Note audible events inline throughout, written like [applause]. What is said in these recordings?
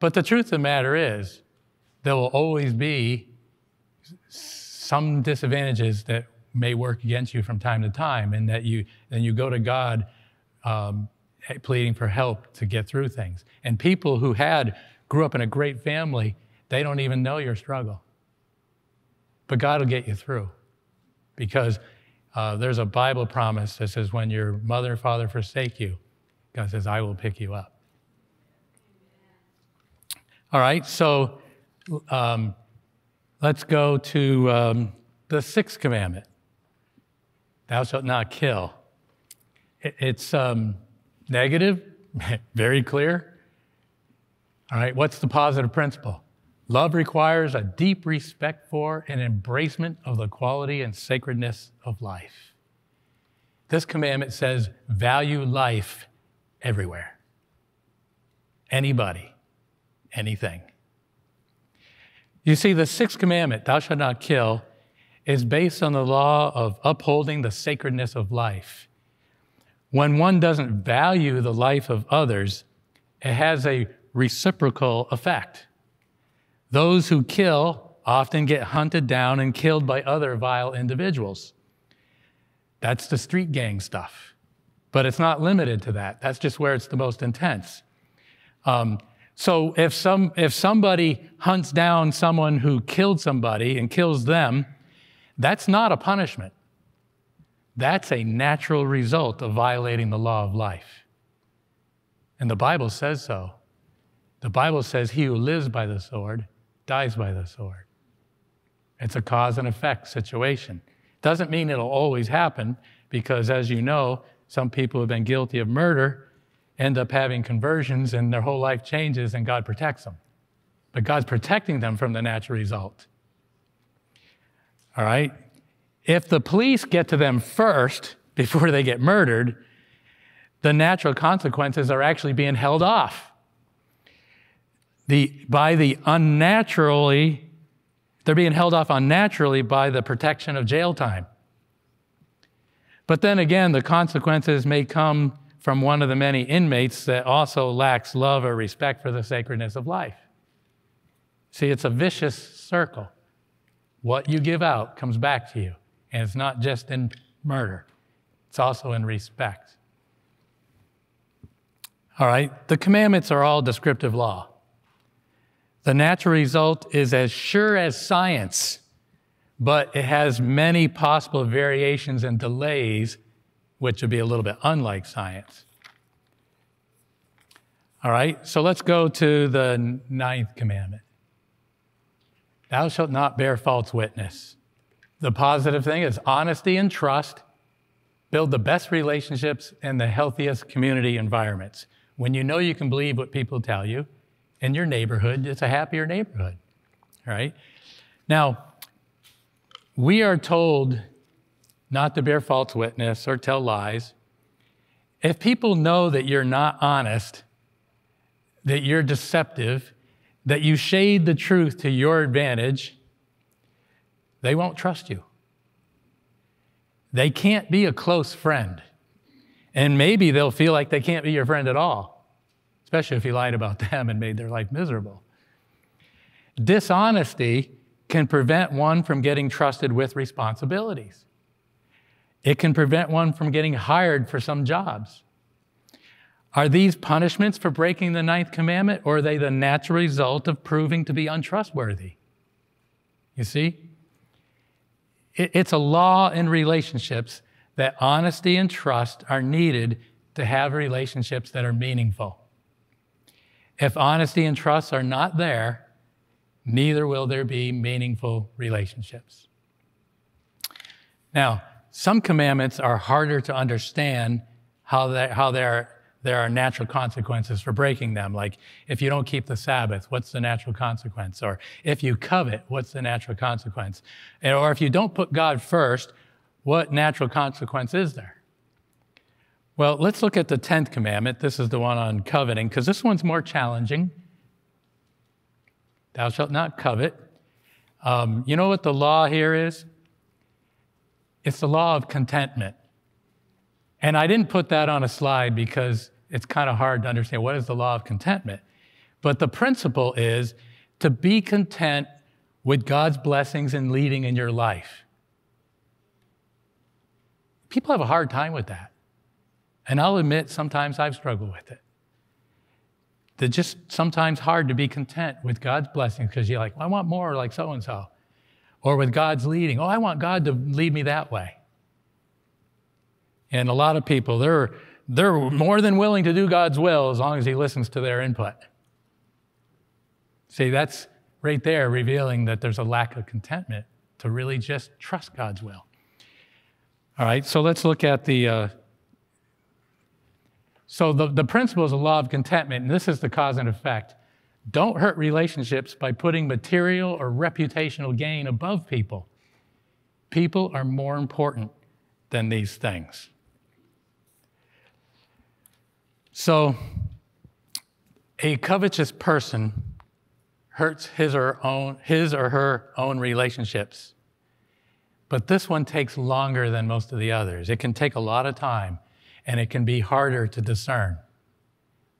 But the truth of the matter is, there will always be some disadvantages that may work against you from time to time, and that you then you go to God um, pleading for help to get through things. And people who had grew up in a great family, they don't even know your struggle. But God will get you through, because uh, there's a Bible promise that says, "When your mother and father forsake you, God says, I will pick you up." All right, so um, let's go to um, the sixth commandment Thou shalt not kill. It's um, negative, [laughs] very clear. All right, what's the positive principle? Love requires a deep respect for and embracement of the quality and sacredness of life. This commandment says value life everywhere. Anybody, anything. You see, the sixth commandment, thou shalt not kill, is based on the law of upholding the sacredness of life. When one doesn't value the life of others, it has a reciprocal effect. Those who kill often get hunted down and killed by other vile individuals. That's the street gang stuff. But it's not limited to that. That's just where it's the most intense. Um, so if, some, if somebody hunts down someone who killed somebody and kills them, that's not a punishment. That's a natural result of violating the law of life. And the Bible says so. The Bible says, He who lives by the sword dies by the sword. It's a cause and effect situation. Doesn't mean it'll always happen, because as you know, some people have been guilty of murder end up having conversions and their whole life changes and God protects them. But God's protecting them from the natural result. All right? If the police get to them first [laughs] before they get murdered, the natural consequences are actually being held off. The, by the unnaturally, they're being held off unnaturally by the protection of jail time. But then again, the consequences may come from one of the many inmates that also lacks love or respect for the sacredness of life. See, it's a vicious circle. What you give out comes back to you. And it's not just in murder, it's also in respect. All right, the commandments are all descriptive law. The natural result is as sure as science, but it has many possible variations and delays, which would be a little bit unlike science. All right, so let's go to the ninth commandment. Thou shalt not bear false witness. The positive thing is honesty and trust build the best relationships and the healthiest community environments. When you know you can believe what people tell you in your neighborhood, it's a happier neighborhood. All right? Now, we are told not to bear false witness or tell lies. If people know that you're not honest, that you're deceptive, that you shade the truth to your advantage, they won't trust you. They can't be a close friend. And maybe they'll feel like they can't be your friend at all, especially if you lied about [laughs] them and made their life miserable. Dishonesty can prevent one from getting trusted with responsibilities. It can prevent one from getting hired for some jobs. Are these punishments for breaking the ninth commandment, or are they the natural result of proving to be untrustworthy? You see? It's a law in relationships that honesty and trust are needed to have relationships that are meaningful. If honesty and trust are not there, neither will there be meaningful relationships. Now, some commandments are harder to understand how, they, how they're there are natural consequences for breaking them. Like if you don't keep the Sabbath, what's the natural consequence? Or if you covet, what's the natural consequence? Or if you don't put God first, what natural consequence is there? Well, let's look at the 10th commandment. This is the one on coveting, because this one's more challenging. Thou shalt not covet. Um, you know what the law here is? It's the law of contentment. And I didn't put that on a slide because it's kind of hard to understand what is the law of contentment. But the principle is to be content with God's blessings and leading in your life. People have a hard time with that. And I'll admit, sometimes I've struggled with it. It's just sometimes hard to be content with God's blessings because you're like, well, I want more like so and so. Or with God's leading. Oh, I want God to lead me that way. And a lot of people, they're, they're more than willing to do God's will as long as He listens to their input. See, that's right there revealing that there's a lack of contentment to really just trust God's will. All right, so let's look at the. Uh, so the, the principle is a law of contentment, and this is the cause and effect. Don't hurt relationships by putting material or reputational gain above people. People are more important than these things. So, a covetous person hurts his or, own, his or her own relationships. But this one takes longer than most of the others. It can take a lot of time and it can be harder to discern.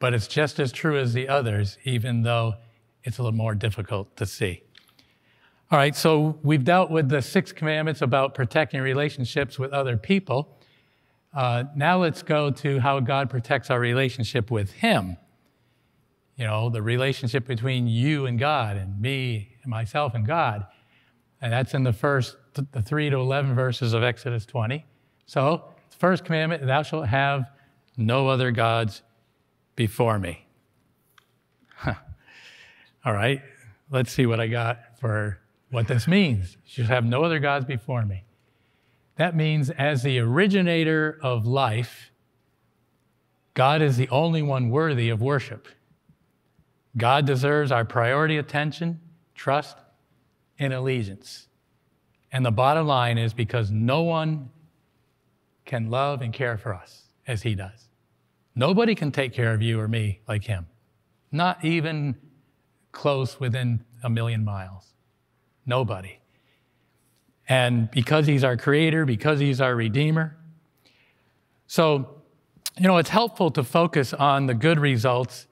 But it's just as true as the others, even though it's a little more difficult to see. All right, so we've dealt with the six commandments about protecting relationships with other people. Uh, now let's go to how God protects our relationship with Him you know, the relationship between you and God and me and myself and God. And that's in the first, the 3 to 11 verses of Exodus 20. So, the first commandment, thou shalt have no other gods before me. Huh. [laughs] All right, let's see what I got for what this means. You have no other gods before me. That means, as the originator of life, God is the only one worthy of worship. God deserves our priority attention, trust, and allegiance. And the bottom line is because no one can love and care for us as He does. Nobody can take care of you or me like Him, not even close within a million miles. Nobody. And because He's our Creator, because He's our Redeemer. So, you know, it's helpful to focus on the good results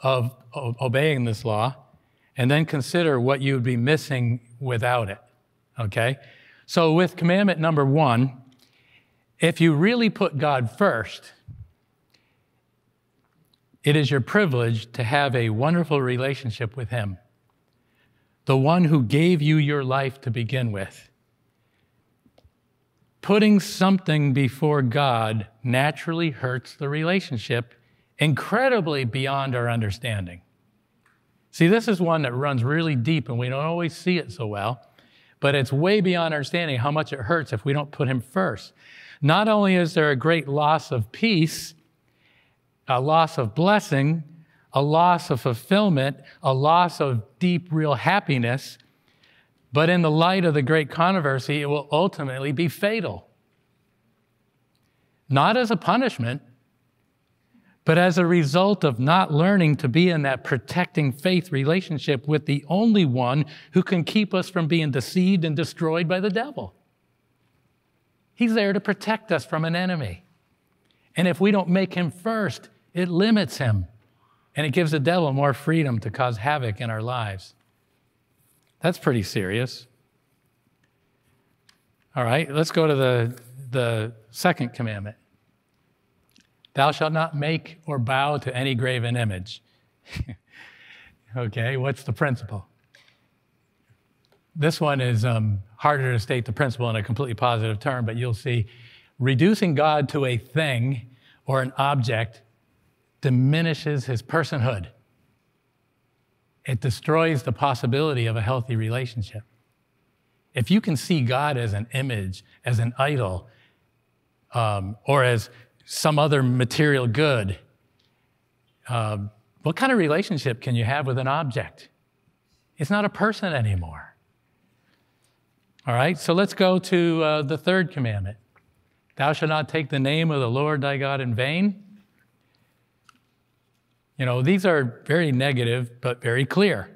of obeying this law and then consider what you would be missing without it. Okay? So, with commandment number one, if you really put God first, it is your privilege to have a wonderful relationship with Him, the one who gave you your life to begin with. Putting something before God naturally hurts the relationship incredibly beyond our understanding. See, this is one that runs really deep and we don't always see it so well, but it's way beyond understanding how much it hurts if we don't put Him first. Not only is there a great loss of peace, a loss of blessing, a loss of fulfillment, a loss of deep, real happiness, but in the light of the great controversy, it will ultimately be fatal. Not as a punishment, but as a result of not learning to be in that protecting faith relationship with the only one who can keep us from being deceived and destroyed by the devil. He's there to protect us from an enemy. And if we don't make him first, it limits him and it gives the devil more freedom to cause havoc in our lives. That's pretty serious. All right, let's go to the, the second commandment. Thou shalt not make or bow to any graven image. [laughs] okay, what's the principle? This one is um, harder to state the principle in a completely positive term, but you'll see reducing God to a thing or an object diminishes his personhood. It destroys the possibility of a healthy relationship. If you can see God as an image, as an idol, um, or as some other material good. Uh, what kind of relationship can you have with an object? It's not a person anymore. All right, so let's go to uh, the third commandment Thou shalt not take the name of the Lord thy God in vain. You know, these are very negative, but very clear.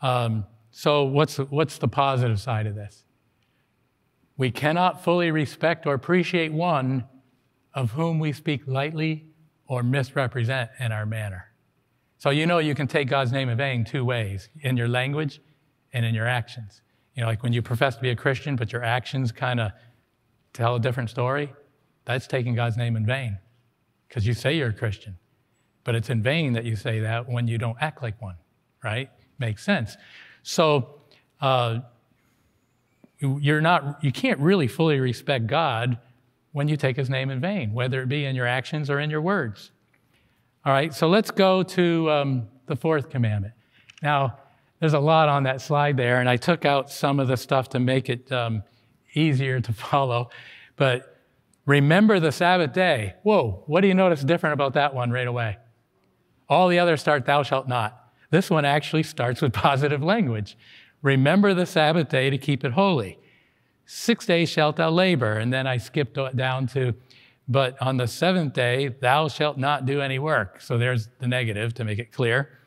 Um, so, what's, what's the positive side of this? We cannot fully respect or appreciate one of whom we speak lightly or misrepresent in our manner. So you know you can take God's name in vain two ways in your language and in your actions. You know, like when you profess to be a Christian, but your actions kind of tell a different story, that's taking God's name in vain because you say you're a Christian. But it's in vain that you say that when you don't act like one, right? Makes sense. So uh, you're not, you can't really fully respect God when you take his name in vain, whether it be in your actions or in your words. All right, so let's go to um, the fourth commandment. Now, there's a lot on that slide there, and I took out some of the stuff to make it um, easier to [laughs] follow. But remember the Sabbath day. Whoa, what do you notice different about that one right away? All the others start, thou shalt not. This one actually starts with [laughs] positive language. Remember the Sabbath day to keep it holy. Six days shalt thou labor. And then I skipped down to but on the seventh day, thou shalt not do any work. So there's the negative to make it clear.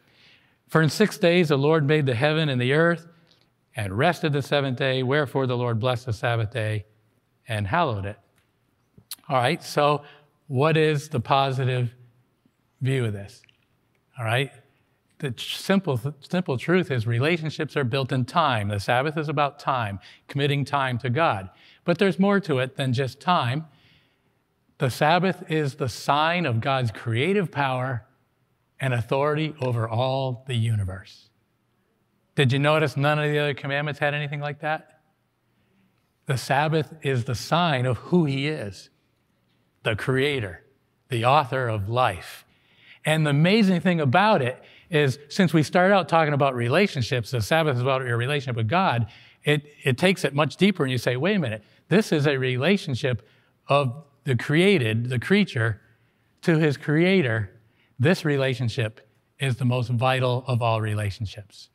For in six days the Lord made the heaven and the earth and rested the seventh day. Wherefore the Lord blessed the Sabbath day and hallowed it. All right, so what is the positive view of this? All right, the simple, simple truth is relationships are built in time. The Sabbath is about time, committing time to God. But there's more to it than just time. The Sabbath is the sign of God's creative power and authority over all the universe. Did you notice none of the other commandments had anything like that? The Sabbath is the sign of who He is the Creator, the author of life. And the amazing thing about it is, since we started out talking about relationships, the Sabbath is about your relationship with God, it, it takes it much deeper, and you say, wait a minute, this is a relationship of the created, the creature, to his creator, this relationship is the most vital of all relationships.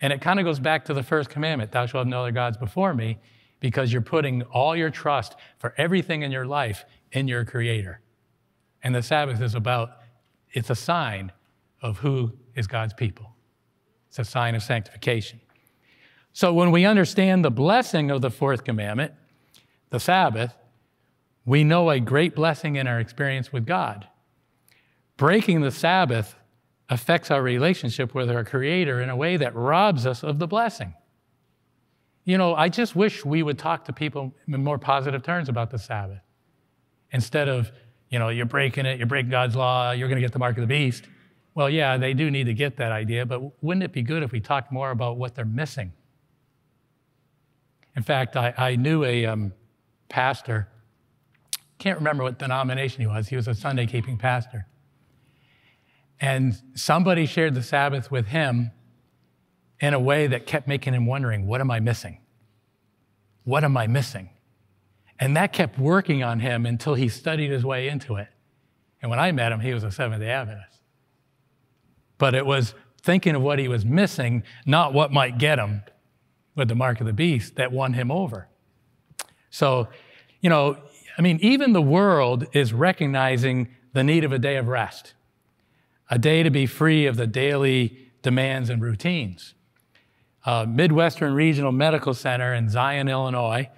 And it kind of goes back to the first commandment Thou shalt have no other gods before me, because you're putting all your trust for everything in your life in your creator. And the Sabbath is about, it's a sign of who is God's people, it's a sign of sanctification. So when we understand the blessing of the fourth commandment, the Sabbath, we know a great blessing in our experience with God. Breaking the Sabbath affects our relationship with our Creator in a way that robs us of the blessing. You know, I just wish we would talk to people in more positive terms about the Sabbath instead of, you know, you're breaking it, you're breaking God's law, you're going to get the mark of the beast. Well, yeah, they do need to get that idea, but wouldn't it be good if we talked more about what they're missing? In fact, I, I knew a um, pastor can't remember what denomination he was. He was a Sunday keeping pastor. And somebody shared the Sabbath with him in a way that kept making him wondering, what am I missing? What am I missing? And that kept working on him until he studied his way into it. And when I met him, he was a Seventh day Adventist. But it was thinking of what he was missing, not what might get him with the mark of the beast, that won him over. So, you know, I mean, even the world is recognizing the need of a day of rest, a day to be free of the daily demands and routines. Uh, Midwestern Regional Medical Center in Zion, Illinois,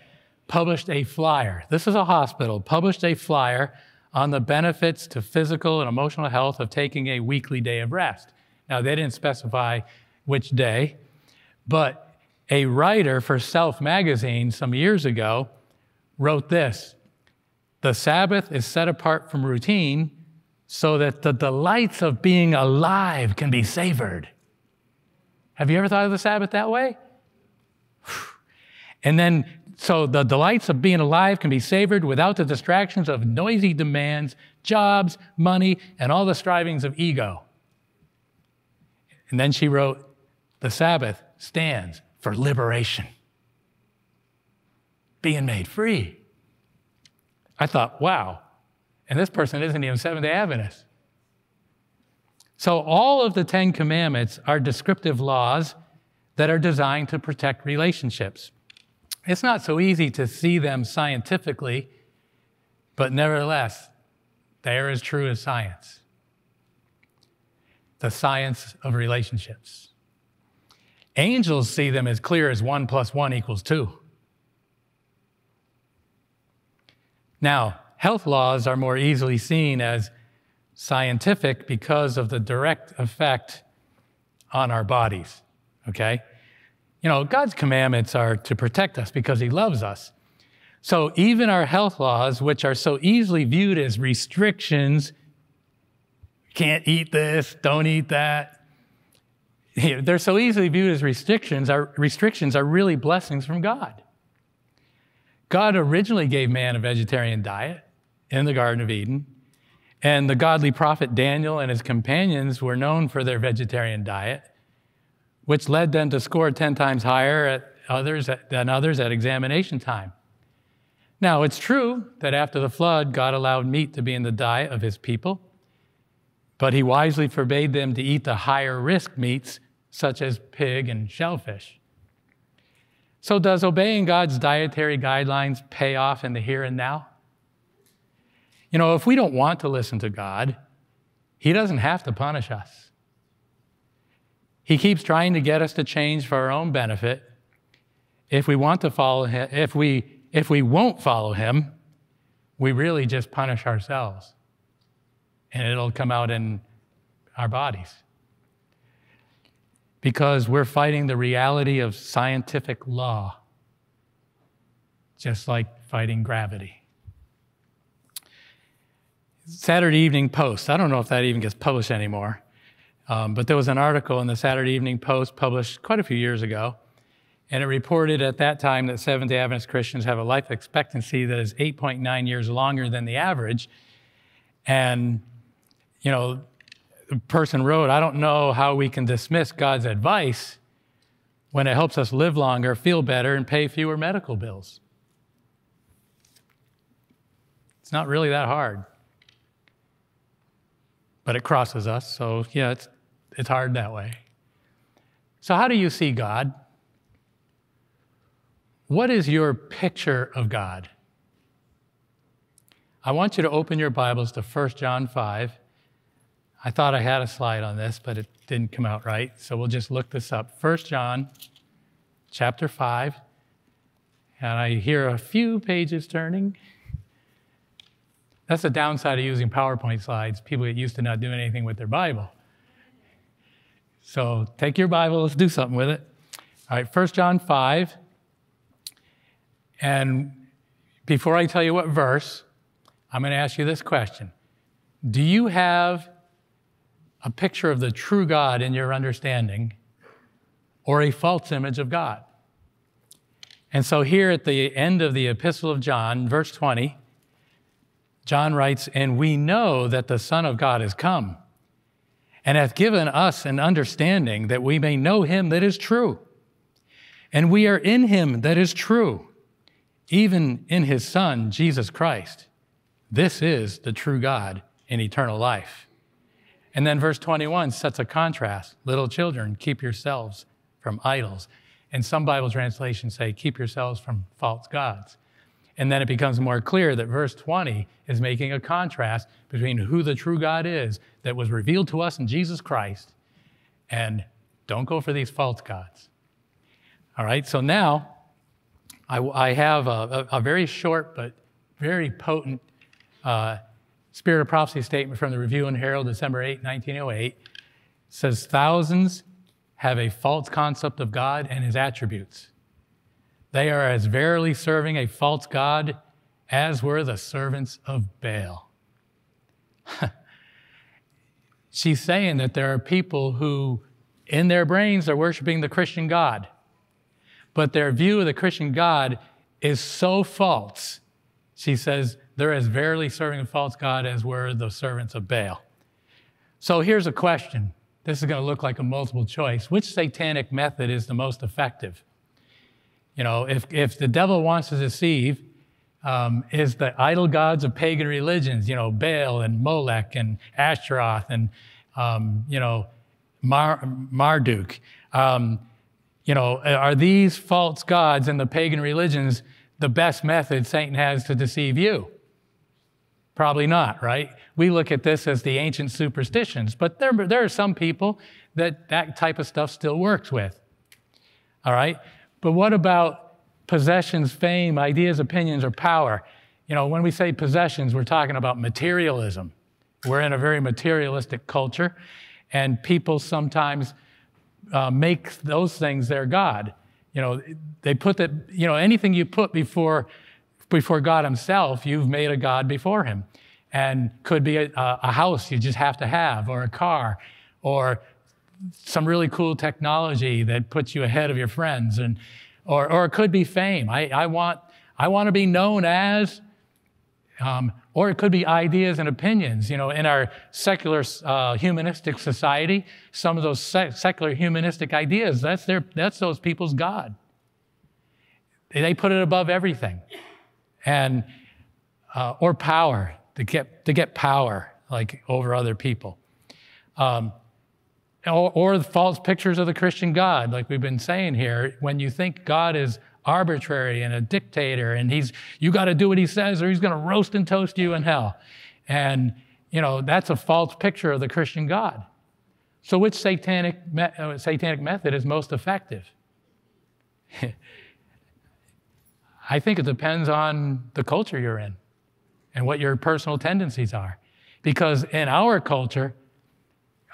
published a flyer. This is a hospital, published a flyer on the benefits to physical and emotional health of taking a weekly day of rest. Now, they didn't specify which day, but a writer for Self magazine some years ago wrote this the Sabbath is set apart from routine so that the delights of being alive can be savored. Have you ever thought of the Sabbath that way? [sighs] And then, so the delights of being alive can be savored without the distractions of noisy demands, jobs, money, and all the strivings of ego. And then she wrote, The Sabbath stands for liberation, being made free. I thought, wow. And this person isn't even Seventh day Adventist. So, all of the Ten Commandments are descriptive laws that are designed to protect relationships. It's not so easy to see them scientifically, but nevertheless, they are as true as science the science of relationships. Angels see them as clear as one plus one equals two. Now, health laws are more easily seen as scientific because of the direct effect on our bodies, okay? You know, God's commandments are to protect us because He loves us. So even our health laws, which are so easily viewed as restrictions, can't eat this, don't eat that, they're so easily viewed as restrictions. Our restrictions are really blessings from God. God originally gave man a vegetarian diet in the Garden of Eden, and the godly prophet Daniel and his companions were known for their vegetarian diet, which led them to score 10 times higher at others than others at examination time. Now, it's true that after the flood, God allowed meat to be in the diet of his people, but he wisely forbade them to eat the higher risk meats, such as pig and shellfish. So, does obeying God's dietary guidelines pay off in the here and now? You know, if we don't want to listen to God, He doesn't have to punish us. He keeps trying to get us to change for our own benefit. If we want to follow Him, if we if we won't follow him, we really just punish ourselves. And it'll come out in our bodies. Because we're fighting the reality of scientific law, just like fighting gravity. Saturday Evening Post, I don't know if that even gets published anymore, um, but there was an article in the Saturday Evening Post published quite a few years ago and it reported at that time that Seventh day Adventist Christians have a life expectancy that is 8.9 years longer than the average. And, you know, the person wrote, I don't know how we can dismiss God's advice when it helps us live longer, feel better, and pay fewer medical bills. It's not really that hard. But it crosses us, so yeah, it's, it's hard that way. So, how do you see God? What is your picture of God? I want you to open your Bibles to 1 John 5. I thought I had a slide on this, but it didn't come out right, so we'll just look this up. 1 John chapter 5. And I hear a few pages turning. That's the downside of using PowerPoint slides. People get used to not doing anything with their Bible. So take your Bible, let's do something with it. All right, 1 John 5. And before I tell you what verse, I'm going to ask you this question Do you have a picture of the true God in your understanding or a false image of God? And so, here at the end of the Epistle of John, verse 20, John writes, And we know that the Son of God is come and hath given us an understanding that we may know him that is true. And we are in him that is true even in his Son, Jesus Christ. This is the true God in eternal life. And then verse 21 sets a contrast. Little children, keep yourselves from idols. And some Bible translations say, keep yourselves from false gods. And then it becomes more clear that verse 20 is making a contrast between who the true God is that was revealed to us in Jesus Christ and don't go for these false gods. All right, so now I, I have a, a, very short but very potent uh, Spirit of Prophecy statement from the Review and Herald, December 8, 1908. It says, Thousands have a false concept of God and his attributes. They are as verily serving a false God as were the servants of Baal. [laughs] She's saying that there are people who, in their brains, are worshiping the Christian God but their view of the Christian God is so false. She says, they're as verily serving a false God as were the servants of Baal. So here's a question. This is going to look like a multiple choice. Which satanic method is the most effective? You know, if, if the devil wants to deceive, um, is the idol gods of pagan religions, you know, Baal and Molech and Ashtaroth and, um, you know, Mar- Marduk. Um, you know, are these false gods and the pagan religions the best method Satan has to deceive you? Probably not, right? We look at this as the ancient superstitions, but there, there are some people that that type of stuff still works with. All right? But what about possessions, fame, ideas, opinions, or power? You know, when we say possessions, we're talking about materialism, We're in a very materialistic culture, and people sometimes uh, make those things their God. You know, they put that, you know, anything you put before, before God Himself, you've made a God before Him. And could be a, a house you just have to have, or a car, or some really cool technology that puts you ahead of your friends. And, or, or it could be fame. I, I, want, I want to be known as um, or it could be ideas and opinions. You know, in our secular uh, humanistic society, some of those sec- secular humanistic ideas, that's, their, that's those people's God. They put it above everything. And, uh, or power, to get, to get power, like over other people. Um, or, or false pictures of the Christian God, like we've been saying here. When you think God is arbitrary and a dictator, and he's you got to do what he says, or he's going to roast and toast you in hell. And you know that's a false picture of the Christian God. So, which satanic uh, satanic method is most effective? [laughs] I think it depends on the culture you're in and what your personal tendencies are. Because in our culture,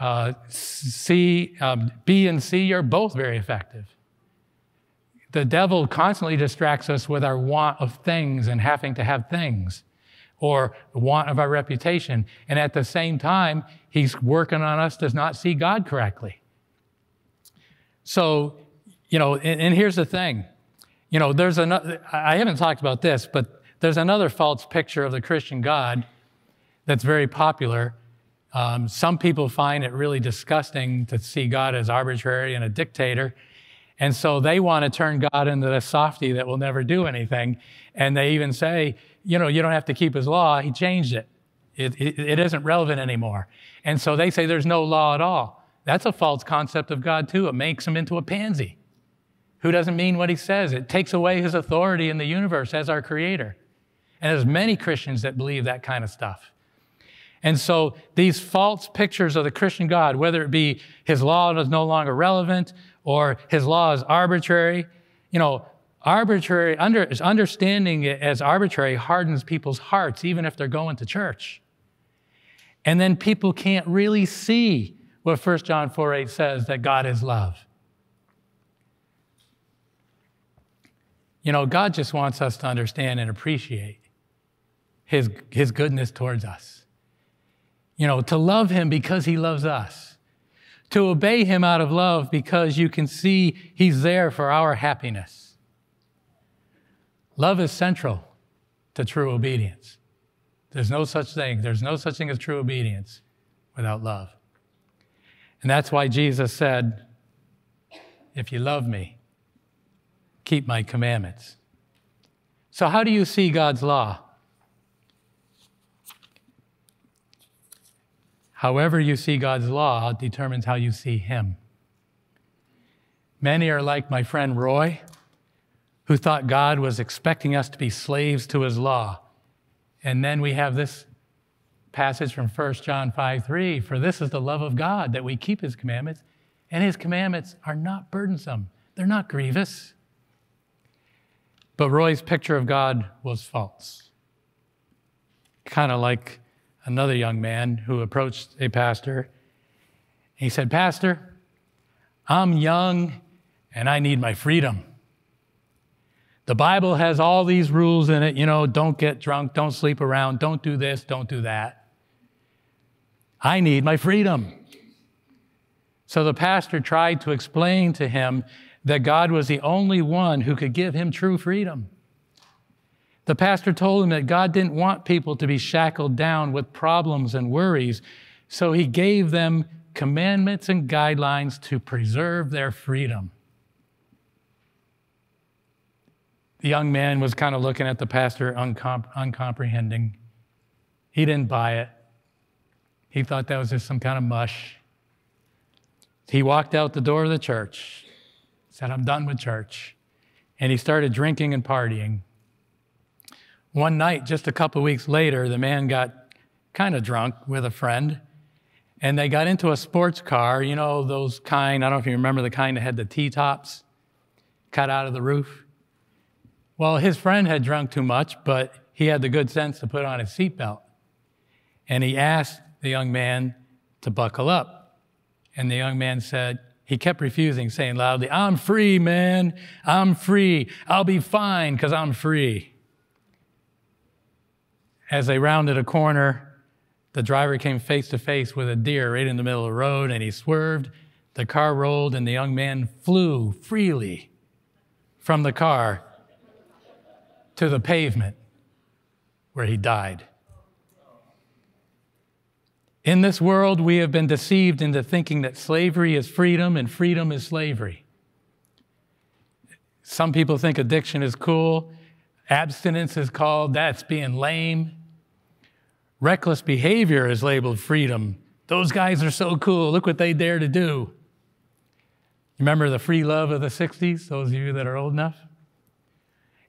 uh, C, um, B and C are both very effective the devil constantly distracts us with our want of things and having to have things or the want of our reputation. And at the same time, he's working on us to not see God correctly. So, you know, and, and here's the thing. You know, there's another, I haven't talked about this, but there's another false picture of the Christian God that's very popular. Um, some people find it really disgusting to see God as arbitrary and a dictator. And so they want to turn God into the softy that will never do anything. And they even say, you know, you don't have to keep his law. He changed it. It, it, it isn't relevant anymore. And so they say there's no law at all. That's a false concept of God, too. It makes him into a pansy who doesn't mean what he says. It takes away his authority in the universe as our creator. And there's many Christians that believe that kind of stuff. And so these false pictures of the Christian God, whether it be his law is no longer relevant or his law is arbitrary. You know, arbitrary, under, is understanding it as arbitrary hardens people's hearts, even if they're going to church. And then people can't really see what 1 John 4 8 says that God is love. You know, God just wants us to understand and appreciate his, his goodness towards us. You know, to love him because he loves us to obey him out of love because you can see he's there for our happiness. Love is central to true obedience. There's no such thing. There's no such thing as true obedience without love. And that's why Jesus said, If you love me, keep my commandments. So, how do you see God's law? However, you see God's law determines how you see Him. Many are like my friend Roy, who thought God was expecting us to be slaves to His law. And then we have this passage from 1 John 5 3 For this is the love of God, that we keep His commandments, and His commandments are not burdensome, they're not grievous. But Roy's picture of God was false. Kind of like another young man who approached a pastor. He said, Pastor, I'm young and I need my freedom. The Bible has all these rules in it, you know, don't get drunk, don't sleep around, don't do this, don't do that. I need my freedom. So the pastor tried to explain to him that God was the only one who could give him true freedom. The pastor told him that God didn't want people to be shackled down with problems and worries, so he gave them commandments and guidelines to preserve their freedom. The young man was kind of looking at the pastor, uncom- uncomprehending. He didn't buy it. He thought that was just some kind of mush. He walked out the door of the church, said, I'm done with church. And he started drinking and partying. One night, just a couple weeks later, the man got kind of drunk with a friend, and they got into a sports car, you know, those kind, I don't know if you remember the kind that had the T tops cut out of the roof. Well, his friend had drunk too much, but he had the good sense to put on his seatbelt. And he asked the young man to buckle up. And the young man said, he kept refusing, saying loudly, I'm free, man. I'm free. I'll be fine because I'm free. As they rounded a corner, the driver came face to face with a deer right in the middle of the road and he swerved. The car rolled and the young man flew freely from the car to the pavement where he died. In this world, we have been deceived into thinking that slavery is freedom and freedom is slavery. Some people think addiction is cool. Abstinence is called that's being lame. Reckless behavior is labeled freedom. Those guys are so cool. Look what they dare to do. Remember the free love of the 60s, those of you that are old enough?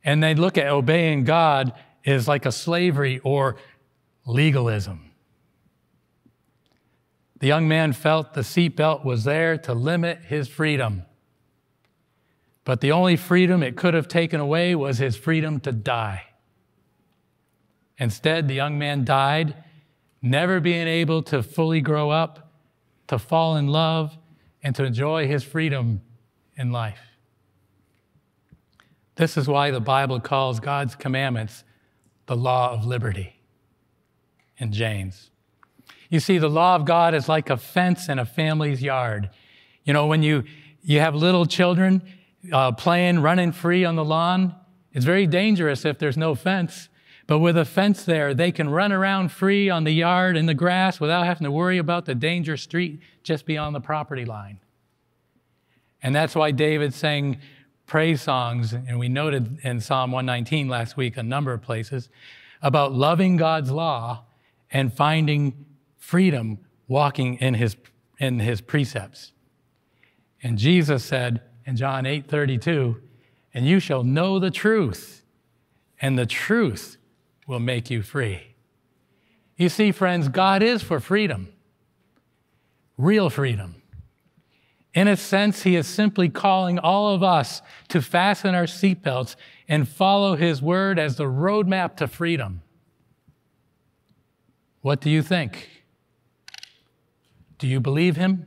And they look at obeying God as like a slavery or legalism. The young man felt the seatbelt was there to limit his freedom. But the only freedom it could have taken away was his freedom to die. Instead, the young man died, never being able to fully grow up, to fall in love, and to enjoy his freedom in life. This is why the Bible calls God's commandments the law of liberty in James. You see, the law of God is like a fence in a family's yard. You know, when you, you have little children uh, playing, running free on the lawn, it's very dangerous if there's no fence. But with a fence there, they can run around free on the yard in the grass without having to worry about the danger street just beyond the property line. And that's why David sang praise songs, and we noted in Psalm 119 last week a number of places, about loving God's law and finding freedom walking in his, in his precepts. And Jesus said in John 8 32, and you shall know the truth, and the truth will make you free. You see, friends, God is for freedom, real freedom. In a sense, He is simply calling all of us to fasten our seatbelts and follow His word as the roadmap to freedom. What do you think? Do you believe him?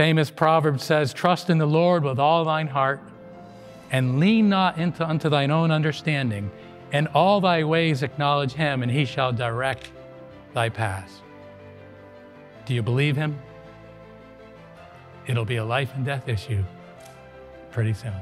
Famous proverb says, Trust in the Lord with all thine heart, and lean not into, unto thine own understanding. In all thy ways acknowledge him, and he shall direct thy paths. Do you believe him? It'll be a life and death issue pretty soon.